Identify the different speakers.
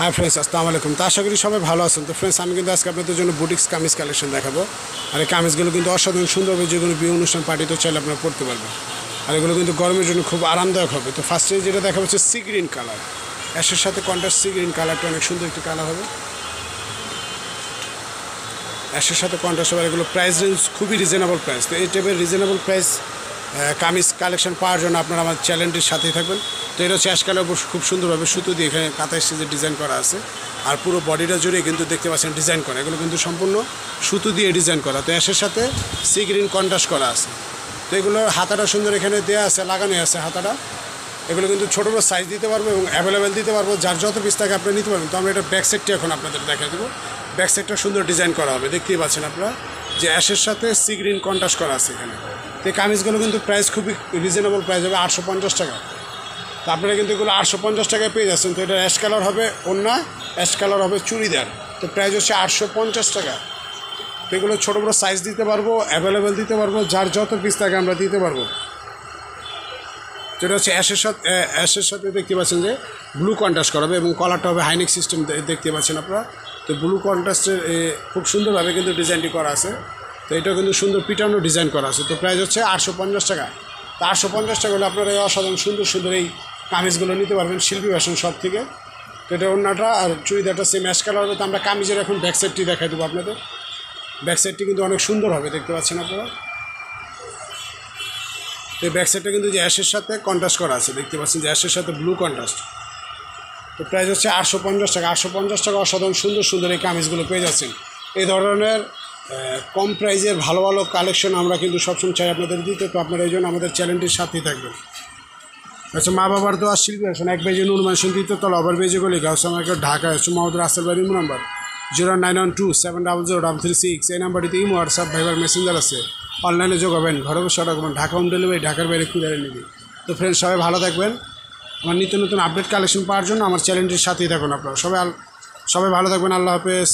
Speaker 1: Hi friends আসসালামু আলাইকুম। তো আশা করি সবাই ভালো আছেন। তো ফ্রেন্ডস আমি কিন্তু আজকে আপনাদের জন্য বুটিক্স কামিজ কালেকশন দেখাবো। আর এই কামিজগুলো কিন্তু অসাধারণ, সুন্দরভাবে যে কোনো বিয়ে অনুষ্ঠান পার্টিতে চাইলে আপনারা পড়তে পারবেন। আর এগুলো কিন্তু গরমের জন্য খুব আরামদায়ক হবে। তো ফার্স্টে যেটা দেখা হচ্ছে সি গ্রিন কালার অ্যাশের সাথে কন্ট্রাস্ট সি গ্রিন কালারটা অনেক সুন্দর একটি কালার হবে। অ্যাশের সাথে কন্ট্রাস্ট হবে এগুলো প্রাইস রেঞ্জ খুবই রিজনেবল প্রাইস তো এই টাইপের রিজনেবল প্রাইস কামিজ কালেকশন পাওয়ার জন্য আপনারা আমার চ্যানেলটির সাথেই থাকবেন। তো এটা হচ্ছে অ্যাশ কালার খুব সুন্দরভাবে সুতো দিয়ে এখানে কাতার স্টেজে ডিজাইন করা আছে। আর পুরো বডিটা জুড়ে কিন্তু দেখতে পাচ্ছেন ডিজাইন করা। এগুলো কিন্তু সম্পূর্ণ সুতো দিয়ে ডিজাইন করা। তো অ্যাশের সাথে সি গ্রিন কন্ট্রাস্ট করা আছে। তো এগুলোর হাতাটা সুন্দর এখানে দেওয়া আছে, লাগানো আছে হাতাটা। এগুলো কিন্তু ছোটো বড়ো সাইজ দিতে পারব এবং অ্যাভেলেবেল দিতে পারব। যার যত পিস থাকে আপনি নিতে পারবেন। তো আমরা এটা ব্যাক এখন আপনাদের দেখা দেবো। ব্যাক সাইডটা সুন্দর ডিজাইন করা হবে। দেখতেই পাচ্ছেন আপনারা যে অ্যাশের সাথে সি গ্রিন কন্ট্রাস্ট করা আছে এখানে। তো এই কামিজগুলো কিন্তু প্রাইস খুবই রিজনেবল প্রাইস হবে। আটশো পঞ্চাশ টাকা। তো আপনারা কিন্তু এগুলো আটশো পঞ্চাশ টাকায় পেয়ে যাচ্ছেন। তো এটা অ্যাশ কালার হবে অন্য অ্যাশ কালার হবে চুড়িদার। তো প্রাইস হচ্ছে আটশো পঞ্চাশ টাকা। তো এগুলো ছোটো বড়ো সাইজ দিতে পারব অ্যাভেলেবেল দিতে পারব, যার যত পিস থাকে আমরা দিতে পারব। যেটা হচ্ছে অ্যাশের সাথে অ্যাশের সাথে দেখতে পাচ্ছেন যে ব্লু কন্ট্রাস্ট করাবে এবং কলারটা হবে হাইনেক সিস্টেম দেখতে পাচ্ছেন আপনারা। তো ব্লু কন্ট্রাস্টের খুব সুন্দরভাবে কিন্তু ডিজাইনটি করা আছে। তো এটাও কিন্তু সুন্দর পিটানো ডিজাইন করা আছে। তো প্রাইস হচ্ছে আটশো পঞ্চাশ টাকা। তো আটশো পঞ্চাশ টাকা হলে আপনারা অসাধারণ সুন্দর সুন্দর এই কামিজগুলো নিতে পারবেন শিল্পী ফ্যাশন শপ থেকে। তো এটা আর চুড়িদারটা সেম অ্যাশ কালার হবে। তো আমরা কামিজের এখন ব্যাক সাইডটি দেখাই দেবো আপনাদের। ব্যাক সাইডটি কিন্তু অনেক সুন্দর হবে, দেখতে পাচ্ছেন আপনারা। তো ব্যাক সাইডটা কিন্তু যে অ্যাশের সাথে কন্ট্রাস্ট করা আছে, দেখতে পাচ্ছেন যে অ্যাশের সাথে ব্লু কন্ট্রাস্ট তো প্রাইস হচ্ছে আটশো পঞ্চাশ টাকা। আটশো পঞ্চাশ টাকা অসাধারণ, সুন্দর সুন্দর এই কামিজগুলো পেয়ে যাচ্ছেন। এই ধরনের কম প্রাইজের ভালো ভালো কালেকশন আমরা কিন্তু সবসময় চাই আপনাদের দিতে। তো আপনারা এই জন্য আমাদের চ্যানেলটির সাথেই থাকবেন। আচ্ছা মা বাবার আর শিল্পী আসেন। এক বেজে নুন মানসুন তলা ওভার বেজে গলি গাছ আমাকে ঢাকা হচ্ছে মোহাম্মদ রাসেল বাড়ি number. Zero nine one two seven double zero double three six, এই নাম্বারটিতে ইমো, হোয়াটসঅ্যাপ, ভাইবার মেসেঞ্জার আছে। অনলাইনে যোগাবেন, ঘরে বসে অর্ডার করবেন, ঢাকা হোম ডেলিভারি, ঢাকার বাইরে কুরিয়ারে নিবি তো ফ্রেন্ডস সবাই ভালো থাকবেন। আমার নিত্য নতুন আপডেট কালেকশন পাওয়ার জন্য আমার চ্যানেলটির সাথেই থাকুন আপনারা। সবাই সবাই ভালো থাকবেন, আল্লাহ হাফেজ।